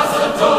Asatol!